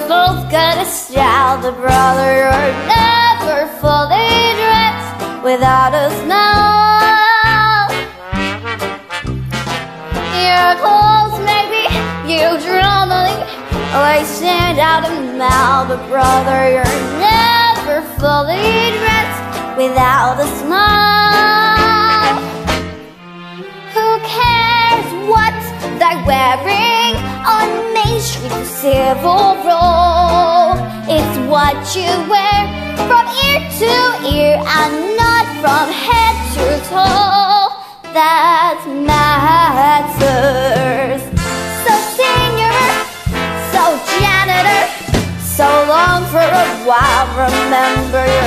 both got a style, but brother, you're never fully dressed without a smile. Your clothes may be usually they stand out of mouth, but brother, you're never fully dressed without a smile. Who cares what they're wearing Savile Row? It's what you wear from ear to ear and not from head to toe that matters. So senior, so janitor, so long for a while. Remember